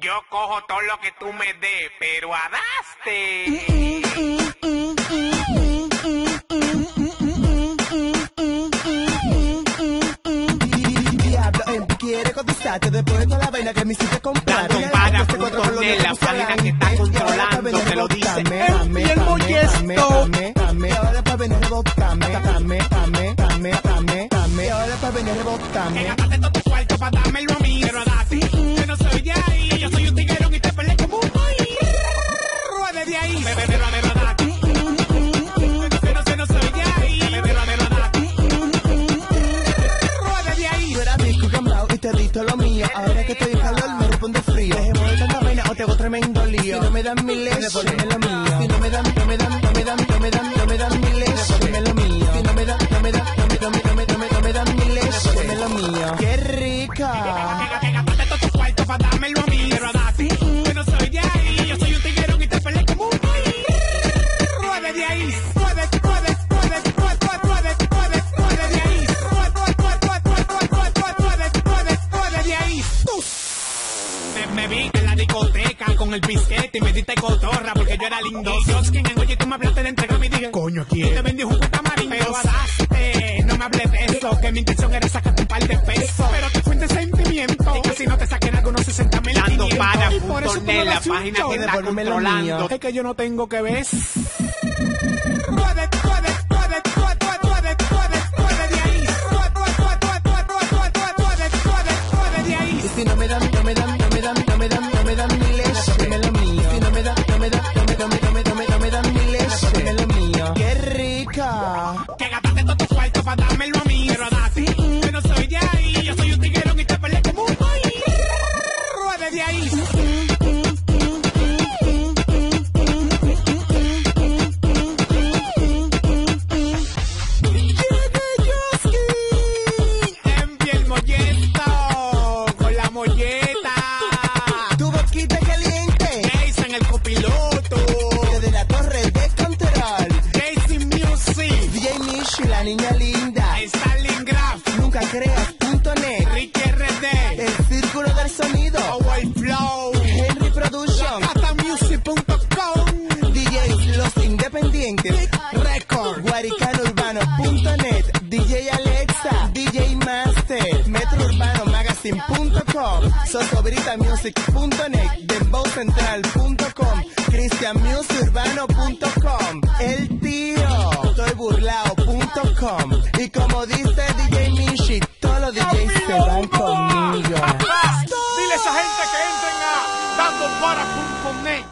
Yo cojo todo lo que tú me des, pero adaste. Diablo, él quiere contestarte después de toda la vaina que me hiciste comprar. Dando para punto net, la página que está controlando, te lo dice Bien molesto. Ahora para venir rebotame, dame, dame, dame, dame, dame. Ahora para venir Que rebotame. gastaste todo tu cuarto para dármelo a mí, pero adaste. Ahora que estoy calor me responde frío. Dejemos de tanta vaina o te hago tremendo lío. Si no me dan mi leche. Si no me dan, no me dan, no me dan, no me dan, no me dan mi leche. Si no me dan, no me dan, no me, me, no me, me, no me dan mi leche, devuélveme lo mío. ¡Qué rica! Me, vi en la discoteca con el bisquete y me diste cotorra porque yo era lindo. Dios, quien en oye, tú me hablaste de entregarme y dije, coño, ¿quién? Te vendí de tamarindo. Pero adaste, no me hables de eso, que mi intención era sacarte un par de pesos. Pero te fuiste sentimiento. Y que si no te saquen algunos 60 mil Dando para Y por eso me la un página que está controlando. mío. Es que yo no tengo que ver. Si no me dan, no me dan, no me dan, no de ahí. Envía el molleto con la molleta. Tu boquita caliente, Jason el copiloto. desde la torre de control. Jason Music. DJ Mishi, la niña linda. Stalin círculo del sonido. Power Flow. Henry Production. Catamusic.com. DJs Los Independientes. Record. Guaricanurbano.net, DJ Alexa, DJ Master, MetroUrbanoMagazine.com, SosobritaMusic.net, DembowCentral.com, ChristianMusicUrbano.com, El Tío, EstoyBurlao.com y como dice ora con me.